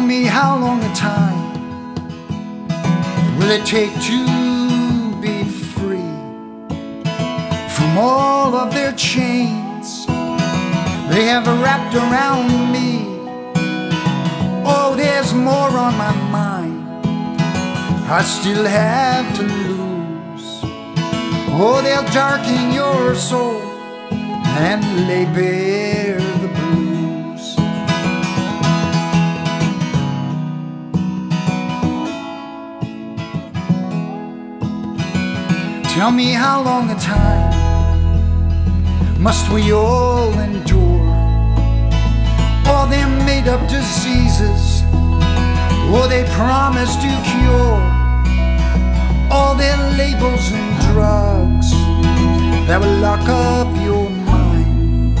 me how long a time will it take to be free from all of their chains they have wrapped around me? Oh, there's more on my mind. I still have to lose. Oh, they'll darken your soul and lay bare Tell me how long a time must we all endure all them made up diseases? Oh, they promise to cure all their labels and drugs that will lock up your mind,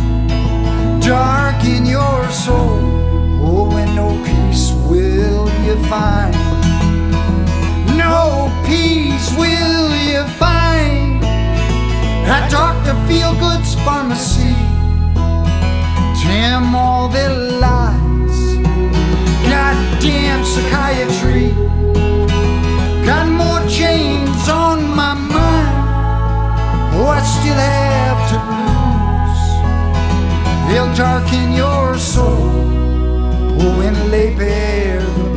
darken your soul. Oh, and no peace will you find. No peace will you find at Dr. Feelgood's pharmacy. Damn all their lies. Goddamn psychiatry. Got more chains on my mind. Oh, I still have to lose. They'll darken your soul. Oh, and lay bare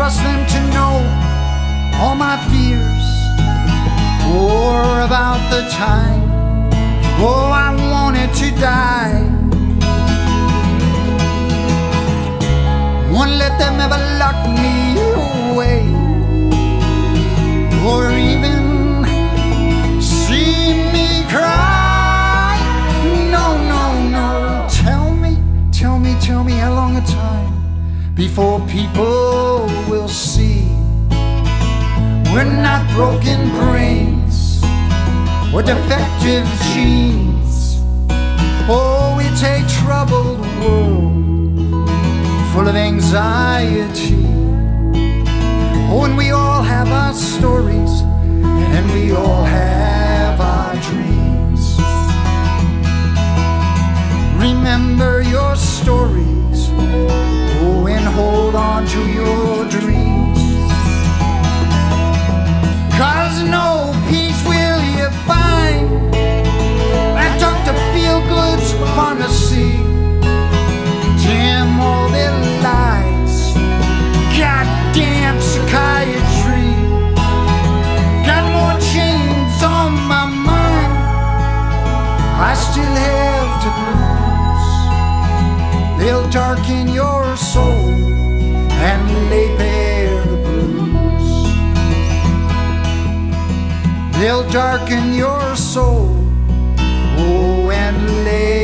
trust them to know all my fears or about the time. Oh, I wanted to die. Won't let them ever lock me away or even see me cry. No, no, no. Tell me, tell me, tell me how long a time before people broken brains or defective genes. Oh, it's a troubled world full of anxiety. Oh, and we all have our stories and we all have our dreams. Remember your stories. Oh, and hold on to your dreams. Soul and lay bare the blues. They'll darken your soul, oh, and lay.